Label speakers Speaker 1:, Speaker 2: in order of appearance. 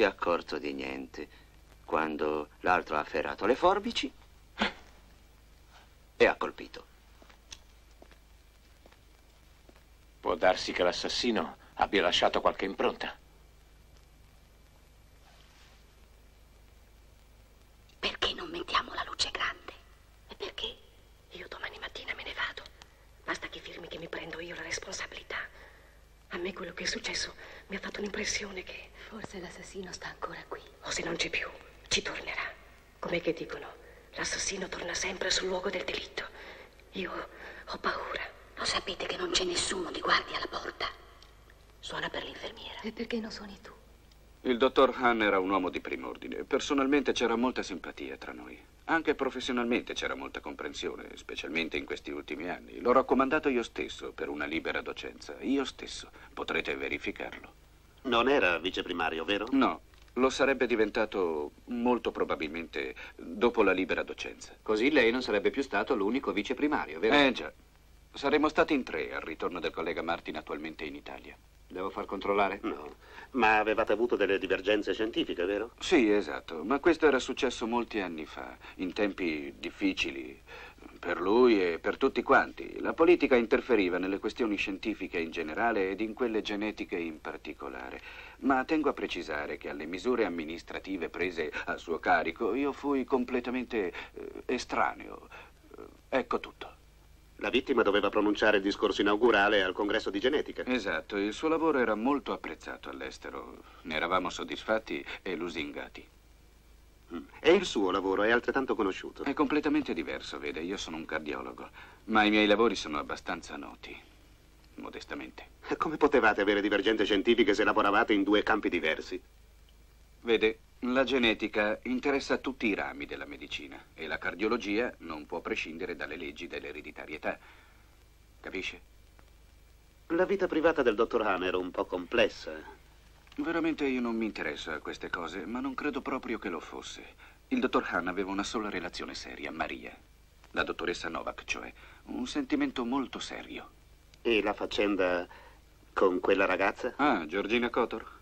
Speaker 1: si è accorto di niente. Quando l'altro ha afferrato le forbici e ha colpito.
Speaker 2: Può darsi che l'assassino abbia lasciato qualche impronta.
Speaker 3: Perché non mettiamo la luce grande? E perché? Io domani mattina me ne vado. Basta che firmi che mi prendo io la responsabilità. A me quello che è successo mi ha fatto l'impressione che...
Speaker 4: Forse l'assassino sta ancora qui.
Speaker 3: O se non c'è più, ci tornerà. Com'è che dicono? L'assassino torna sempre sul luogo del delitto. Io ho paura.
Speaker 4: Lo sapete che non c'è nessuno di guardia alla porta.
Speaker 3: Suona per l'infermiera.
Speaker 4: E perché non suoni tu?
Speaker 5: Il dottor Han era un uomo di prim'ordine. Personalmente c'era molta simpatia tra noi. Anche professionalmente c'era molta comprensione, specialmente in questi ultimi anni. L'ho raccomandato io stesso per una libera docenza. Io stesso. Potrete verificarlo.
Speaker 6: Non era viceprimario, vero?
Speaker 5: No, lo sarebbe diventato molto probabilmente dopo la libera docenza.
Speaker 1: Così lei non sarebbe più stato l'unico viceprimario, vero?
Speaker 5: Eh già. Saremmo stati in tre al ritorno del collega Martin attualmente in Italia.
Speaker 1: Devo far controllare?
Speaker 6: No. Ma avevate avuto delle divergenze scientifiche, vero?
Speaker 5: Sì, esatto, ma questo era successo molti anni fa, in tempi difficili per lui e per tutti quanti. La politica interferiva nelle questioni scientifiche in generale ed in quelle genetiche in particolare. Ma tengo a precisare che alle misure amministrative prese a suo carico io fui completamente eh, estraneo. Ecco tutto.
Speaker 6: La vittima doveva pronunciare il discorso inaugurale al congresso di genetica.
Speaker 5: Esatto, il suo lavoro era molto apprezzato all'estero. Ne eravamo soddisfatti e lusingati.
Speaker 6: Mm. E il suo lavoro è altrettanto conosciuto?
Speaker 5: È completamente diverso, vede. Io sono un cardiologo, ma i miei lavori sono abbastanza noti, modestamente.
Speaker 6: Come potevate avere divergenze scientifiche se lavoravate in due campi diversi?
Speaker 5: Vede, la genetica interessa tutti i rami della medicina e la cardiologia non può prescindere dalle leggi dell'ereditarietà. Capisce?
Speaker 6: La vita privata del dottor Han era un po' complessa.
Speaker 5: Veramente io non mi interesso a queste cose, ma non credo proprio che lo fosse. Il dottor Han aveva una sola relazione seria, Maria. La dottoressa Novak, cioè. Un sentimento molto serio.
Speaker 6: E la faccenda con quella ragazza?
Speaker 5: Ah, Georgina Kotor?